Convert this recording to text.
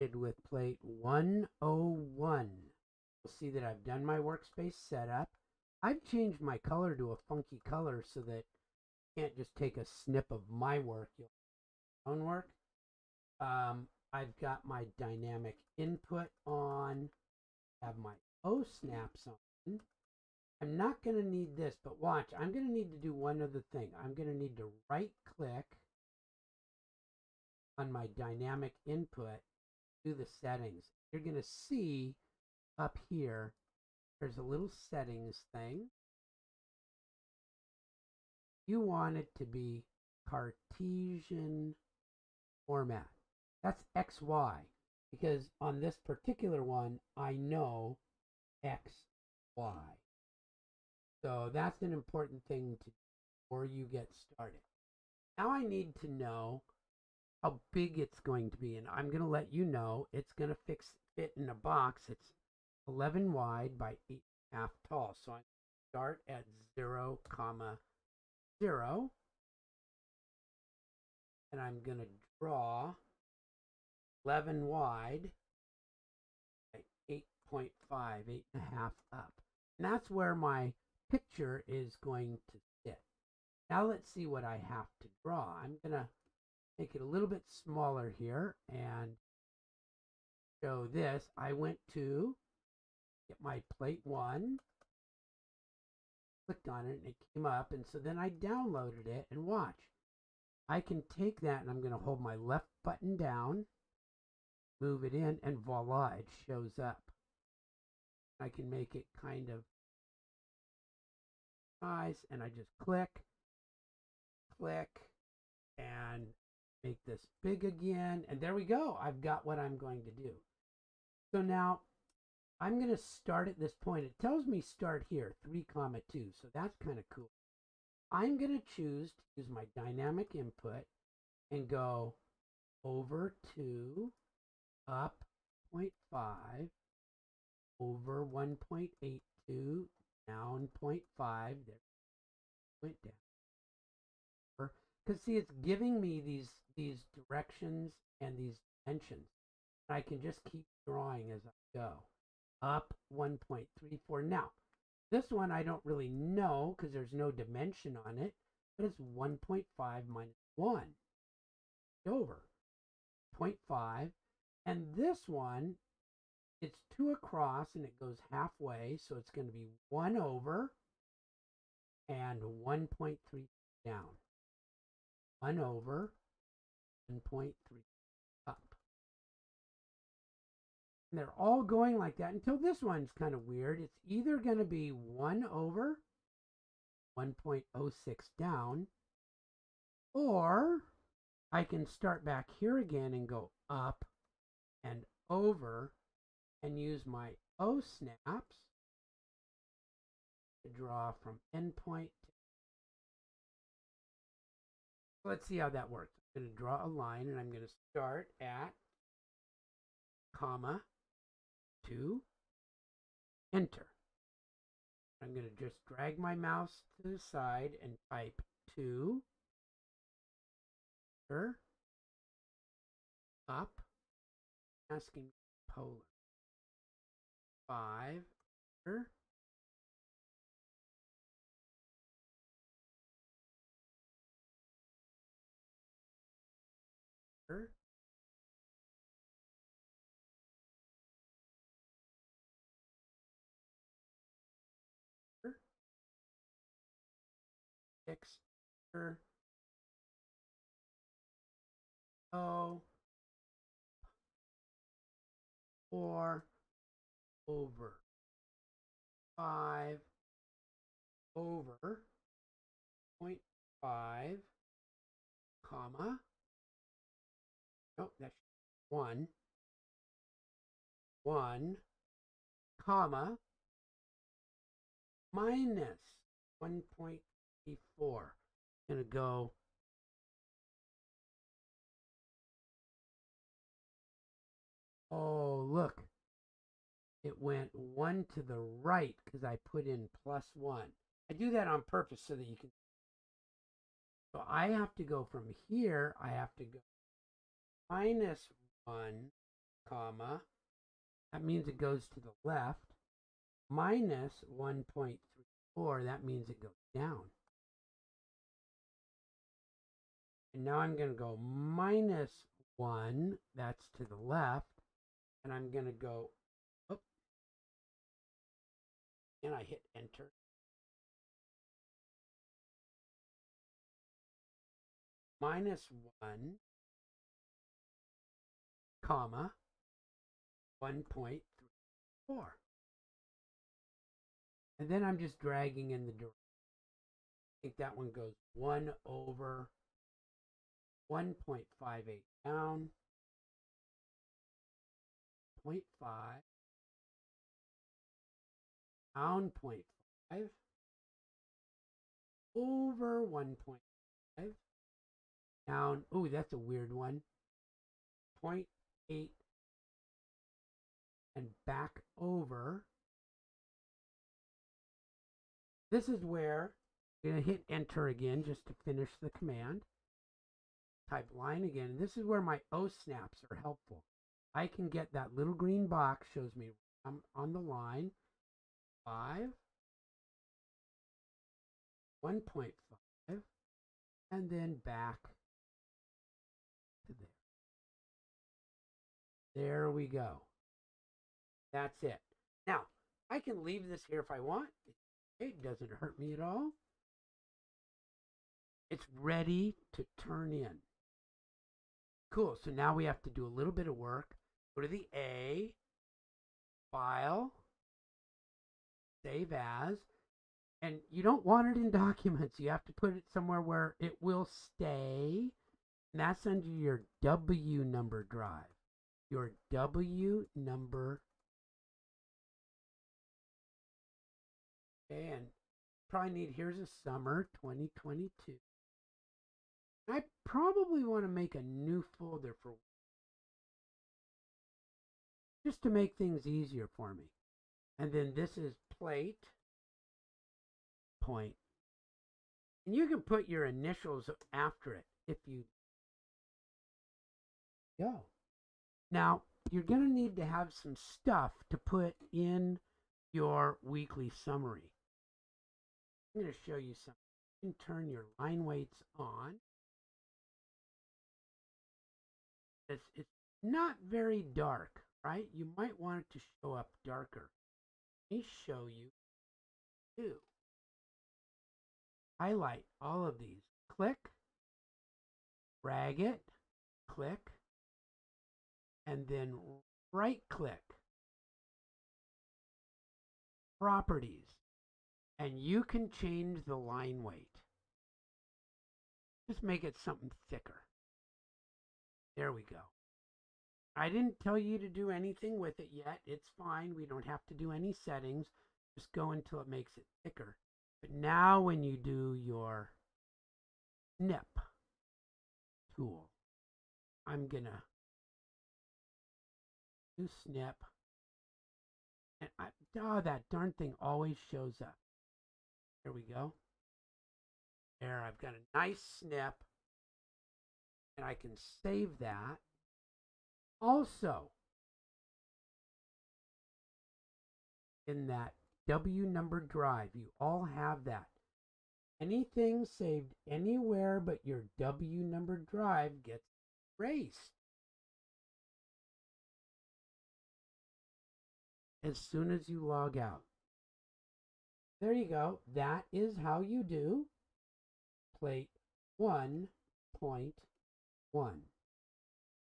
with plate 101. You'll see that I've done my workspace setup. I've changed my color to a funky color so that you can't just take a snip of my work, own work. Um, I've got my dynamic input on, have my O snaps on. I'm not going to need this, but watch, I'm going to need to do one other thing. I'm going to need to right click on my dynamic input, do the settings. You're going to see up here, there's a little settings thing. You want it to be Cartesian format. That's XY because on this particular one, I know XY. So that's an important thing to before you get started. Now I need to know how big it's going to be, and I'm going to let you know it's going to fix fit in a box. It's 11 wide by 8 half tall. So I start at 0, comma 0, and I'm going to draw 11 wide by 8.5, 8 and a half up. And that's where my picture is going to sit. Now let's see what I have to draw. I'm going to make it a little bit smaller here and show this. I went to get my plate one, clicked on it, and it came up. And so then I downloaded it and watch. I can take that and I'm going to hold my left button down, move it in, and voila, it shows up. I can make it kind of size and I just click, click, and make this big again. And there we go. I've got what I'm going to do. So now I'm going to start at this point. It tells me start here, 3 comma 2. So that's kind of cool. I'm going to choose to use my dynamic input and go over 2, up 0.5, over 1.82, down 0.5, there went down. Because see, it's giving me these these directions and these dimensions. I can just keep drawing as I go. Up 1.34. Now, this one I don't really know because there's no dimension on it, but it's 1.5 minus 1 over 0.5. And this one, it's 2 across and it goes halfway, so it's going to be 1 over and 1.3 down. 1 over 1.3 up. And they're all going like that until this one's kind of weird. It's either going to be 1 over 1.06 down, or I can start back here again and go up and over and use my O snaps to draw from endpoint let's see how that works. I'm going to draw a line and I'm going to start at comma 2 enter. I'm going to just drag my mouse to the side and type 2 enter up asking Poland 5 enter X O oh. four over. Five over point five comma. Nope that's one. One comma minus one point 54. Gonna go Oh, look. It went one to the right because I put in plus one. I do that on purpose so that you can. So I have to go from here, I have to go minus one, comma, that means it goes to the left, minus 1.34, that means it goes down. And now I'm going to go minus 1, that's to the left, and I'm going to go up, and I hit enter. Minus 1, comma, 1.34. And then I'm just dragging in the direction. I think that one goes 1 over 1.58 down, 0.5, down 0.5, over 1.5, down, oh, that's a weird one, 0.8, and back over. This is where I'm going to hit enter again just to finish the command type line again. This is where my O snaps are helpful. I can get that little green box shows me I'm on the line. 5, 1.5, and then back to there. There we go. That's it. Now, I can leave this here if I want. It doesn't hurt me at all. It's ready to turn in. Cool. So now we have to do a little bit of work. Go to the A, File, Save As. And you don't want it in documents. You have to put it somewhere where it will stay. And that's under your W number drive. Your W number. And probably need, here's a summer 2022. I probably want to make a new folder for just to make things easier for me. And then this is plate point. And you can put your initials after it if you go. Now, you're going to need to have some stuff to put in your weekly summary. I'm going to show you something. You can turn your line weights on. It's, not very dark, right? You might want it to show up darker. Let me show you too. Highlight all of these. Click, drag it, click, and then right click. Properties. And you can change the line weight. Just make it something thicker. There we go. I didn't tell you to do anything with it yet. It's fine. We don't have to do any settings. Just go until it makes it thicker. But now when you do your snip tool, I'm going to do snip. And I, oh, that darn thing always shows up. There we go. There, I've got a nice snip and I can save that. Also, in that W number drive, you all have that. Anything saved anywhere but your W number drive gets erased. As soon as you log out. There you go. That is how you do plate 1.1 one.